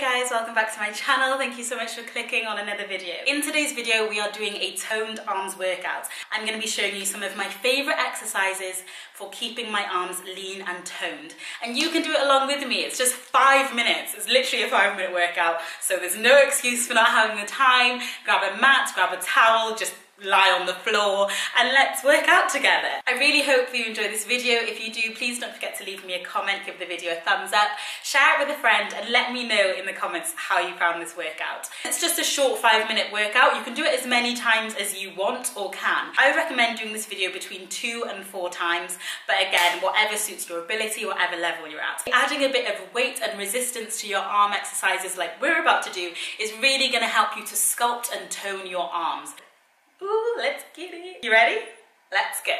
Guys, welcome back to my channel. Thank you so much for clicking on another video. In today's video, we are doing a toned arms workout. I'm gonna be showing you some of my favorite exercises for keeping my arms lean and toned. And you can do it along with me. It's just five minutes. It's literally a five minute workout. So there's no excuse for not having the time. Grab a mat, grab a towel, just lie on the floor and let's work out together. I really hope you enjoy this video. If you do, please don't forget to leave me a comment, give the video a thumbs up, share it with a friend and let me know in the comments how you found this workout. It's just a short five minute workout. You can do it as many times as you want or can. I recommend doing this video between two and four times, but again, whatever suits your ability, whatever level you're at. Adding a bit of weight and resistance to your arm exercises like we're about to do is really gonna help you to sculpt and tone your arms. Ooh, let's get it. You ready? Let's go.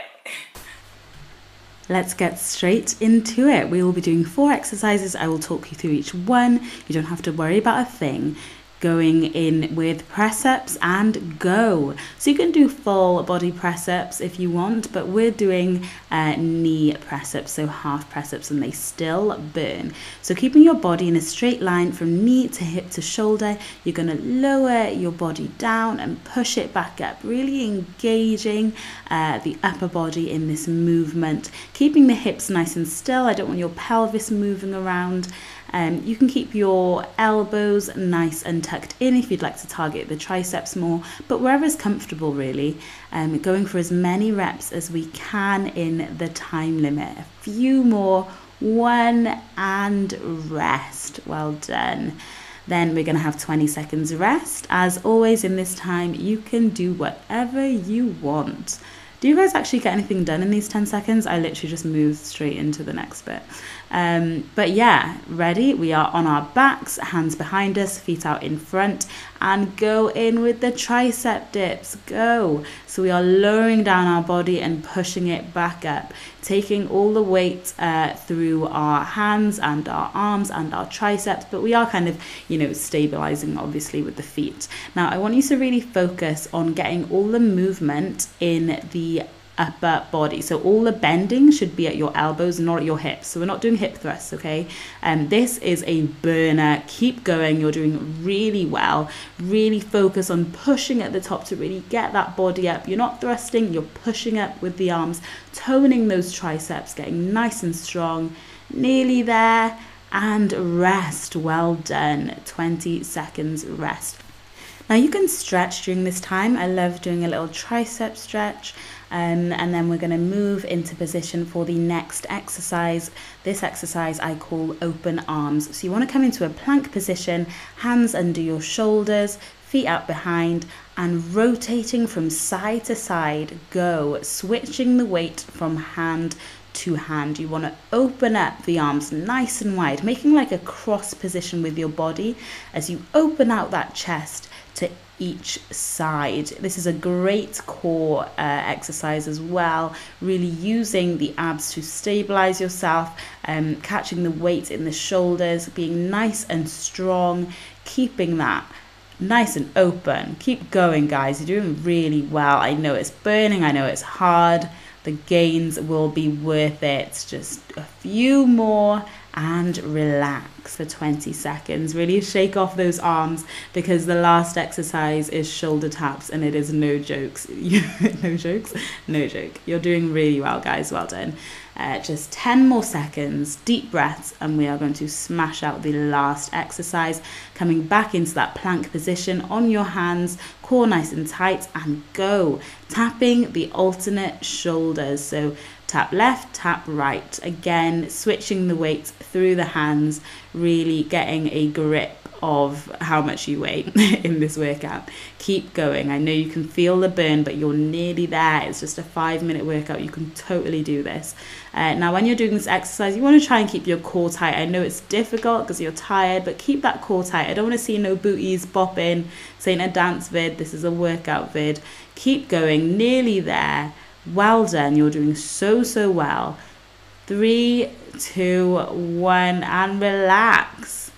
Let's get straight into it. We will be doing four exercises. I will talk you through each one. You don't have to worry about a thing going in with press ups and go. So you can do full body press ups if you want, but we're doing uh, knee press ups, so half press ups, and they still burn. So keeping your body in a straight line from knee to hip to shoulder, you're going to lower your body down and push it back up, really engaging uh, the upper body in this movement, keeping the hips nice and still. I don't want your pelvis moving around. Um, you can keep your elbows nice and tucked in if you'd like to target the triceps more, but wherever is comfortable, really. Um, going for as many reps as we can in the time limit. A few more, one and rest. Well done. Then we're going to have 20 seconds rest. As always, in this time, you can do whatever you want. Do you guys actually get anything done in these 10 seconds? I literally just moved straight into the next bit. Um, but yeah, ready? We are on our backs, hands behind us, feet out in front, and go in with the tricep dips. Go. So we are lowering down our body and pushing it back up, taking all the weight uh, through our hands and our arms and our triceps, but we are kind of, you know, stabilizing obviously with the feet. Now, I want you to really focus on getting all the movement in the upper body. So all the bending should be at your elbows, not at your hips. So we're not doing hip thrusts, okay? And um, this is a burner. Keep going. You're doing really well. Really focus on pushing at the top to really get that body up. You're not thrusting, you're pushing up with the arms, toning those triceps, getting nice and strong. Nearly there. And rest. Well done. 20 seconds rest. Now you can stretch during this time. I love doing a little tricep stretch. Um, and then we're going to move into position for the next exercise. This exercise I call open arms. So you want to come into a plank position, hands under your shoulders, feet out behind, and rotating from side to side. Go, switching the weight from hand to hand. You want to open up the arms nice and wide, making like a cross position with your body as you open out that chest to each side. This is a great core uh, exercise as well, really using the abs to stabilize yourself, um, catching the weight in the shoulders, being nice and strong, keeping that nice and open. Keep going, guys. You're doing really well. I know it's burning, I know it's hard. The gains will be worth it. Just a few more and relax for 20 seconds. Really shake off those arms because the last exercise is shoulder taps and it is no jokes. no jokes? No joke. You're doing really well, guys. Well done. Uh, just 10 more seconds, deep breaths, and we are going to smash out the last exercise. Coming back into that plank position on your hands, core nice and tight, and go. Tapping the alternate shoulders. So tap left, tap right. Again, switching the weight through the hands, really getting a grip of how much you weigh in this workout. Keep going. I know you can feel the burn, but you're nearly there. It's just a five minute workout. You can totally do this. Uh, now, when you're doing this exercise, you want to try and keep your core tight. I know it's difficult because you're tired, but keep that core tight. I don't want to see no booties bopping. Ain't a dance vid, this is a workout vid. Keep going, nearly there. Well done. You're doing so, so well. Three, two, one, and relax.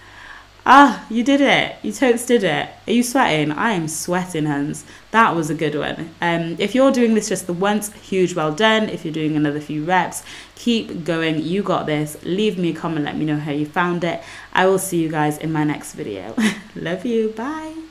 Ah, you did it. You totes did it. Are you sweating? I am sweating, hands. That was a good one. Um, if you're doing this just the once, huge well done. If you're doing another few reps, keep going. You got this. Leave me a comment. Let me know how you found it. I will see you guys in my next video. Love you. Bye.